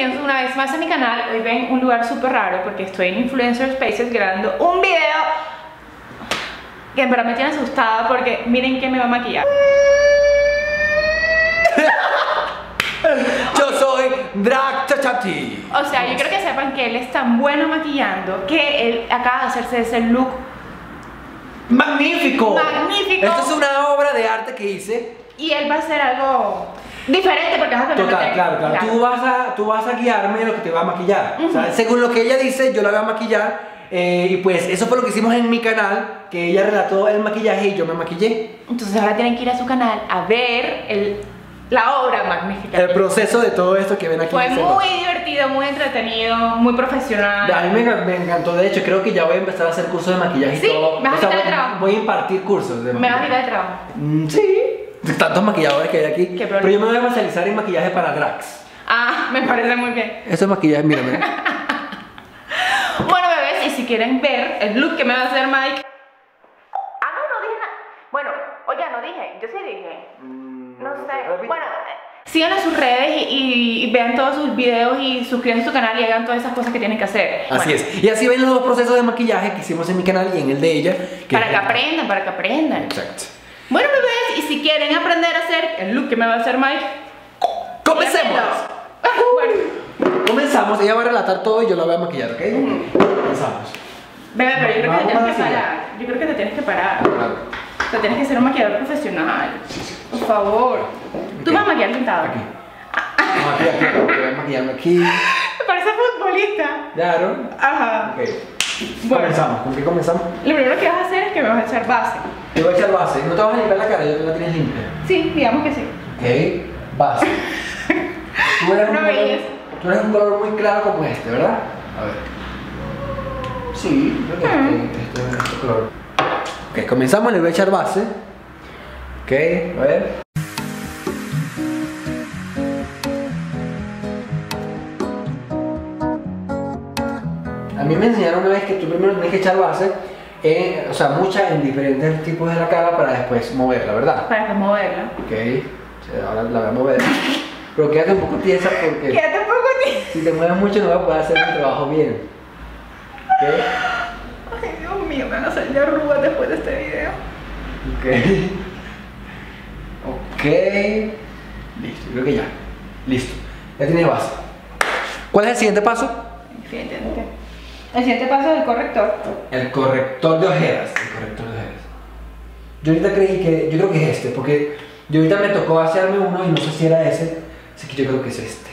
bienvenidos una vez más a mi canal. Hoy ven un lugar súper raro porque estoy en Influencer Spaces grabando un video que en verdad me tiene asustada porque miren que me va a maquillar. Yo soy Drag Chachati. O sea, yo quiero que sepan que él es tan bueno maquillando que él acaba de hacerse ese look ¡Magnífico! Magnífico. Esto es una obra de arte que hice. y él va a hacer algo diferente porque vas a tener Total, claro, claro. Tú vas a, tú vas a guiarme en lo que te va a maquillar. O sea, según lo que ella dice, yo la voy a maquillar. eh, y pues eso fue lo que hicimos en mi canal, que ella relató el maquillaje y yo me maquillé. Entonces ahora tienen que ir a su canal a ver el, la obra magnífica. El proceso de todo esto que ven aquí. Fue en muy divertido, muy entretenido, muy profesional. A mí me, me encantó, de hecho creo que ya voy a empezar a hacer cursos de maquillaje Sí, y todo. me vas a O sea, quitar el voy- trabajo. voy a impartir cursos de Me vas a maquillaje. quitar el trabajo. Mm, sí. Tantos maquilladores que hay aquí. Pero yo me voy a especializar en maquillaje para drags. Ah, me parece muy bien. Eso es maquillaje, mírame. Bueno, bebés, y si quieren ver el look que me va a hacer Mike. Ah, no, no dije nada. Bueno, oye, no dije. Yo sí dije. No sé. Bueno, sigan a sus redes y, y- y vean todos sus videos y suscríbanse a su canal y hagan todas esas cosas que tienen que hacer. Así Bueno, es. Y así ven los dos procesos de maquillaje que hicimos en mi canal y en el de ella. Para es- que aprendan, para que aprendan. Exacto. Bueno, bebés, si quieren aprender a hacer el look que me va a hacer Mike, ¡Comencemos! bueno, Comenzamos, ella va a relatar todo y yo la voy a maquillar, ¿ok? Comenzamos. bebé, pero yo creo que te tienes que parar. Yo creo que te tienes que parar. Claro. O sea, tienes que ser un maquillador profesional. Por favor. Tú Ok. vas a maquillar sentado. Aquí. No, aquí, aquí, aquí, voy a maquillarme aquí. Me parece futbolista. Claro. Ajá. Ok. Bueno. Comenzamos. ¿Con qué comenzamos? Lo primero que vas a hacer es que me vas a echar base. Te voy a echar base. No te vas a limpiar la cara, ya tú la tienes limpia. Sí, digamos que sí. Ok. Base. Tú eres, un color, tú eres un color muy claro como este, ¿verdad? A ver. Sí, creo que este, este, este color. Ok, comenzamos, le voy a echar base. Ok, a ver. Mí me enseñaron una vez que tú primero tienes que echar base, en, o sea, mucha en diferentes tipos de la cara para después moverla, ¿verdad? Para que moverla. Ok, o sea, ahora la voy a mover. Pero quédate un poco tiesa porque Quédate un poco ti. si te mueves mucho no voy a poder hacer mi trabajo bien. Ok, Ay, Dios mío, me van a salir arrugas después de este video. ok. Ok. Listo, creo que ya. Listo. Ya tienes base. ¿Cuál es el siguiente paso? Fíjate, ok. El siguiente paso es el corrector. El corrector de ojeras. El corrector de ojeras. Yo ahorita creí que. Yo creo que es este, porque yo ahorita me tocó hacerme uno y no sé si era ese. Así que yo creo que es este.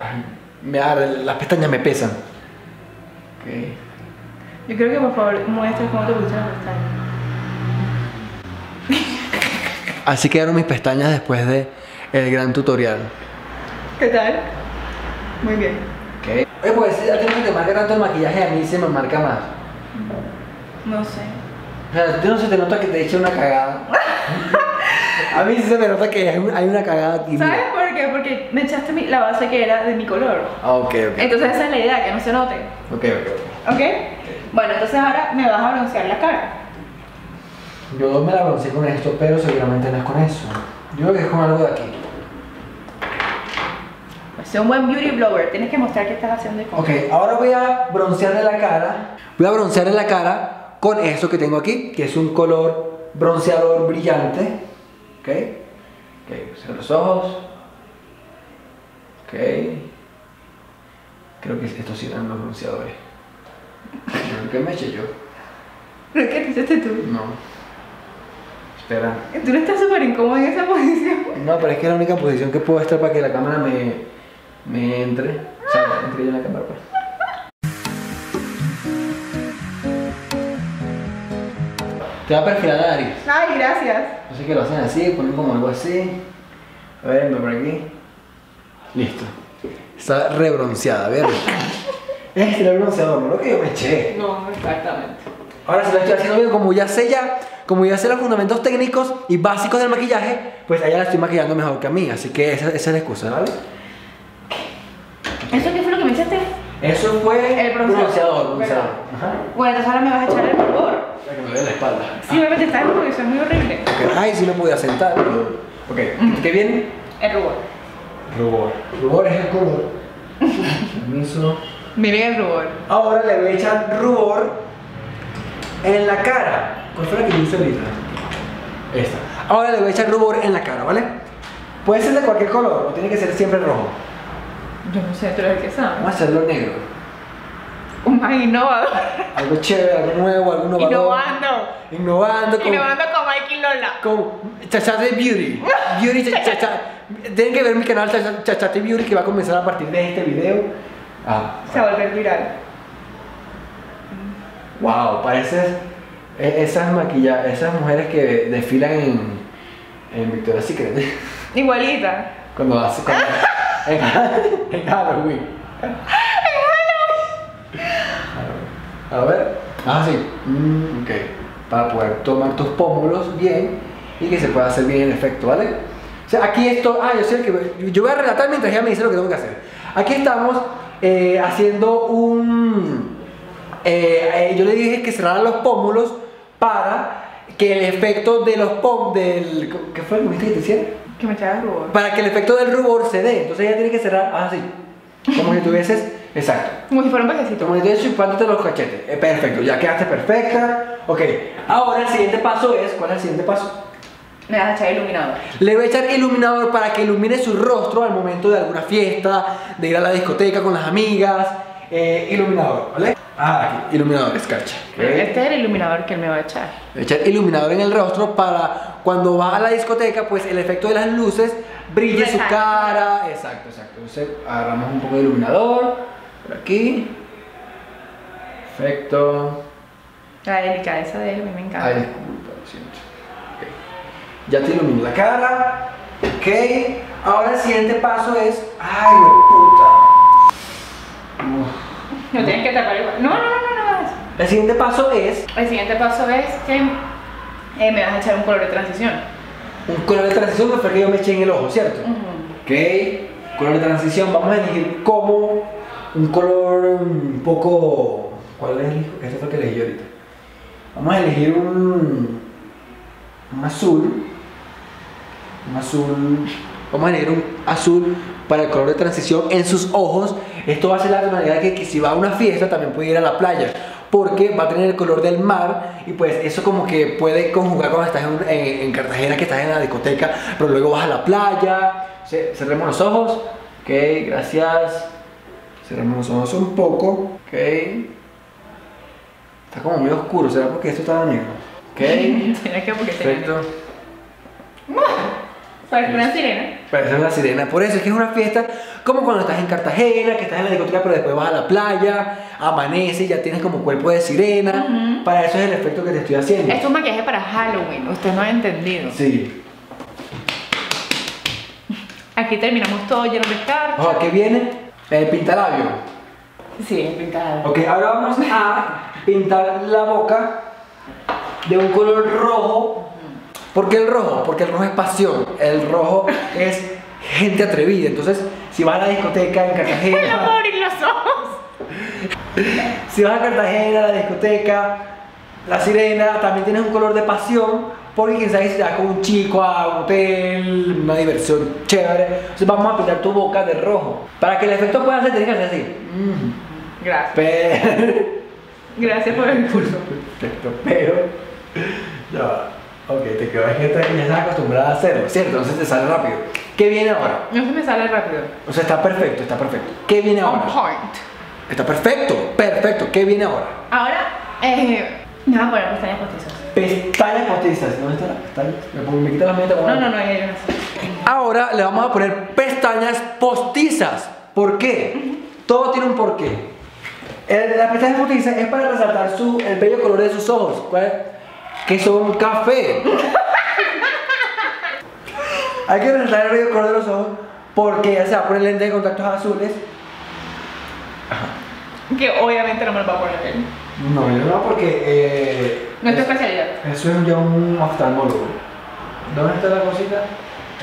Ay, Me arde, las pestañas me pesan. Ok. Yo creo que por favor muestres cómo te pusiste las pestañas. Así quedaron mis pestañas después de el gran tutorial. ¿Qué tal? Muy bien. Ok. Oye, pues a ti no te marca tanto el maquillaje, a mí se me marca más. No sé. O sea, a ti no se te nota que te eche una cagada. a mí sí se me nota que hay un- hay una cagada aquí. ¿Sabes por qué? Porque me echaste mi- la base que era de mi color. Ah, ok, ok. Entonces esa es la idea, que no se note. Ok, ok, ¿Ok? Bueno, entonces ahora me vas a broncear la cara. Yo me la bronceé con esto, pero seguramente no es con eso. Yo creo que es con algo de aquí. Sé un buen beauty blogger. Tienes que mostrar qué estás haciendo y cómo. Ok, ahora voy a broncearle la cara. Voy a broncearle la cara con esto que tengo aquí, que es un color bronceador brillante. Ok. Ok, cierro los ojos. Ok. Creo que estos sí eran los bronceadores. Creo que me eché yo. ¿Pero qué te hiciste tú? No. Espera. Tú no estás súper incómodo en esa posición. No, pero es que es la única posición que puedo estar para que la cámara me, me entre. O sea, entre yo en la cámara. Pues. Te va a perfilar la nariz. Ay, gracias. Así que lo hacen así, ponen como algo así. A ver, me por aquí. Listo. Está rebronceada, ¿verdad? es el bronceador, no lo que yo me eché. No, exactamente. Ahora si lo estoy haciendo bien, como ya sé ya, como ya sé los fundamentos técnicos y básicos del maquillaje, pues a ella la estoy maquillando mejor que a mí, así que esa, esa es la excusa, ¿vale? ¿Eso qué fue lo que me echaste? Eso fue El bronceador. bronceador. Ajá. Bueno, entonces ahora me vas a echar el rubor. Para que me vea la espalda. Sí, me estás en porque soy muy horrible. Ay, sí me podía sentar. Ok, ¿qué viene? El rubor. Rubor. Rubor es el color. Permiso. Miren el rubor. Ahora le voy a echar rubor en la cara. ¿Cuál fue la que yo usé ahorita? Esta. Ahora le voy a echar rubor en la cara, ¿vale? Puede ser de cualquier color, o tiene que ser siempre rojo. Yo no sé, tú eres el que sabe. Vamos a hacerlo negro. Un más innovador. Algo chévere, algo nuevo, algo innovador. Innovando. Innovando con, Innovando con Mike y Lola. con Chachate Beauty. Beauty cha- cha- cha- Tienen que ver mi canal Chacha- Chachate Beauty que va a comenzar a partir de este video. Ah, Se va a volver viral. wow, pareces e- esas maquilla, esas mujeres que desfilan en, en Victoria's Secret. Igualita. Cuando hace cuando- en, en Halloween. A ver. Ah, sí. Mm, ok. Para poder tomar tus pómulos bien y que se pueda hacer bien el efecto, ¿vale? O sea, aquí esto. Ah, yo sé que. Yo voy a relatar mientras ella me dice lo que tengo que hacer. Aquí estamos eh, haciendo un. eh, eh, yo le dije que cerrara los pómulos para que el efecto de los pom del. ¿Qué fue lo que te hiciera? Que me echaras rubor. Para que el efecto del rubor se dé. Entonces ella tiene que cerrar así. Como si tuvieses. Exacto. Como si fuera un pejecito. Como si estuvieses chupándote los cachetes. Eh, perfecto, ya quedaste perfecta. Ok. Ahora el siguiente paso es. ¿Cuál es el siguiente paso? Me vas a echar iluminador. Le voy a echar iluminador para que ilumine su rostro al momento de alguna fiesta, de ir a la discoteca con las amigas. Eh, iluminador, ¿vale? Ah, aquí. Iluminador, escarcha. Ok. Este es el iluminador que él me va a echar. Le voy a echar iluminador en el rostro para cuando va a la discoteca, pues el efecto de las luces brille su cara. Exacto, exacto. Entonces agarramos un poco de iluminador por aquí. Perfecto. La delicadeza de él, a mí me encanta. Ay, disculpa, lo siento. Ya te ilumino la cara. Ok. Ahora el siguiente paso es. Ay, puta. Uf. No tienes que tapar igual. No, no, no, no, no. El siguiente paso es El siguiente paso es que eh, me vas a echar un color de transición. un color de transición fue que yo me eché en el ojo, ¿cierto? Ujú. Ok, color de transición, vamos a elegir como un color un poco... ¿Cuál es? Este fue el que elegí ahorita. Vamos a elegir un, un azul. Un azul. Vamos a elegir un azul para el color de transición en sus ojos. Esto va a ser la tonalidad que, que si va a una fiesta también puede ir a la playa. Porque va a tener el color del mar y pues eso como que puede conjugar cuando estás en, en- en Cartagena, que estás en la discoteca, pero luego vas a la playa. Ce- Cerremos los ojos. Ok, gracias. Cerramos los ojos un poco. Ok. Está como muy oscuro, ¿será porque esto estaba negro? Ok. Tienes que porque Perfecto. Parece una sirena. Parece una sirena. Por eso es que es una fiesta como cuando estás en Cartagena, que estás en la discoteca, pero después vas a la playa, amanece y ya tienes como cuerpo de sirena. Para eso es el efecto que te estoy haciendo. Es un maquillaje para Halloween, usted no ha entendido. Sí. Aquí terminamos todo lleno de escarcha. Ojo, ¿qué viene? El pintalabio. Sí, es pintado. Ok, ahora vamos a pintar la boca de un color rojo. ¿Por qué el rojo? Porque el rojo es pasión. El rojo es gente atrevida. Entonces, si vas a la discoteca en No Cartagena. puedo abrir los ojos. Si vas a Cartagena, a la discoteca, la sirena, también tienes un color de pasión, porque quién sabe si te vas con un chico a un hotel, una diversión chévere. Entonces vamos a pintar tu boca de rojo. Para que el efecto pueda ser, tienes que hacer así. Mm, Gracias. Pero, Gracias por el impulso. perfecto, pero, ya va. Ok, te quedas que ya estás acostumbrada a hacerlo, ¿cierto? Entonces te sale rápido. ¿Qué viene ahora? No se me sale rápido. O sea, está perfecto, está perfecto. ¿Qué viene On ahora? point. Está perfecto, perfecto. ¿Qué viene ahora? Ahora, eh, me voy a poner pestañas postizas. Pestañas postizas. ¿Dónde está la pestaña? Me, me quita la. No, no, no, hay unas. Ahora le vamos a poner pestañas postizas. ¿Por qué? Todo tiene un porqué. El- las pestañas postizas es para resaltar su, el bello color de sus ojos. ¿cuál? Que son café. Hay que resaltar el bello color de los ojos porque ya se va a poner lentes de contactos azules. Que obviamente no me lo va a poner él. No, yo no, porque. eh, No es tu especialidad. Eso es ya un oftalmólogo. ¿Dónde está la cosita?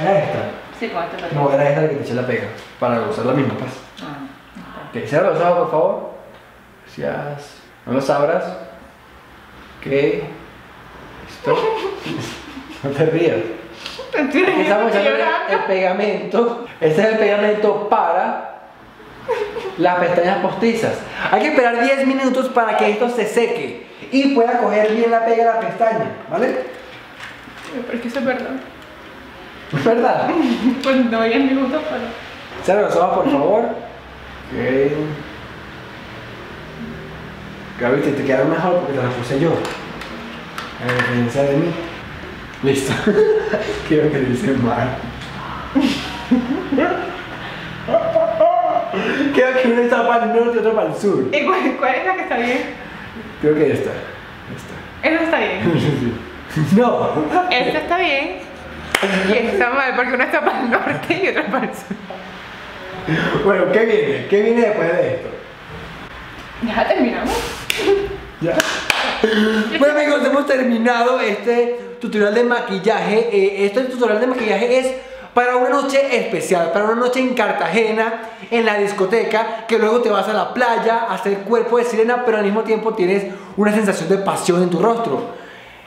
Era esta. Sí, con este No, era esta la que te eché la pega. Para usar la misma, pues. Ah, Ok, cierra los ojos, por favor. Gracias. No los abras. Ok. Listo. No te rías. Estamos echando el pegamento. Este es el pegamento para las pestañas postizas. Hay que esperar 10 minutos para que esto se seque y pueda coger bien la pega de la pestaña, ¿vale? Pero es que eso es verdad. ¿Es verdad? Pues no 10 minutos, pero. Cierra los ojos, por favor. Ok. Gaby, te, te quedaron mejor porque te las puse yo. A diferencia de mí. Listo. Quiero que dice mal. Creo que uno está para el norte y otro para el sur. ¿Y cuál, cuál es la que está bien? Creo que esta. Esta. Esa está bien. No. Esta está bien. Y esta está mal porque uno está para el norte y otro para el sur. Bueno, ¿qué viene? ¿Qué viene después de esto? Ya terminamos. Ya. Bueno amigos, hemos terminado este tutorial de maquillaje. Eh, este tutorial de maquillaje es para una noche especial, para una noche en Cartagena, en la discoteca, que luego te vas a la playa a hacer cuerpo de sirena, pero al mismo tiempo tienes una sensación de pasión en tu rostro.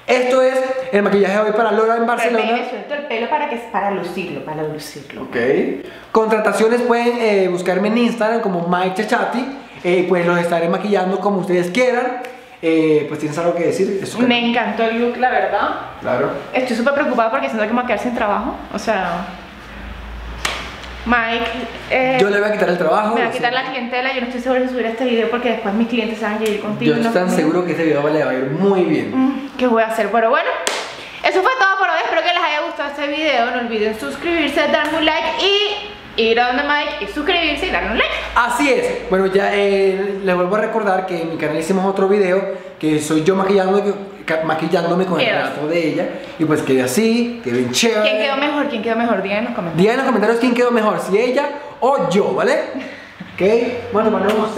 Esto es el maquillaje de hoy para Lola en Barcelona. Pero me suelto el pelo para, que, para lucirlo, para lucirlo. Ok. Contrataciones pueden eh, buscarme en Instagram como Mike Chachati. Eh, pues los estaré maquillando como ustedes quieran. Eh, pues tienes algo que decir. Me encantó el look, la verdad. Claro. Estoy súper preocupada porque siento que me voy a quedar sin trabajo. O sea, Mike. Eh, yo le voy a quitar el trabajo. Me va a quitar la clientela. Yo no estoy seguro de subir este video porque después mis clientes se van a ir contigo. Yo estoy tan seguro que este video le va a ir muy bien. Mm, ¿Qué voy a hacer? Pero bueno, eso fue todo por hoy. Espero que les haya gustado este video. No olviden suscribirse, darme un like y ir a donde Mike y suscribirse y darle un like. Así es. Bueno, ya eh, les vuelvo a recordar que en mi canal hicimos otro video que soy yo maquillándome, maquillándome con el retrato de ella. Y pues quedé así, quedé bien chévere. ¿Quién quedó mejor? ¿Quién quedó mejor? Díganme en los comentarios. Díganme en los comentarios quién quedó mejor, si ella o yo, ¿vale? ok, bueno, nos vemos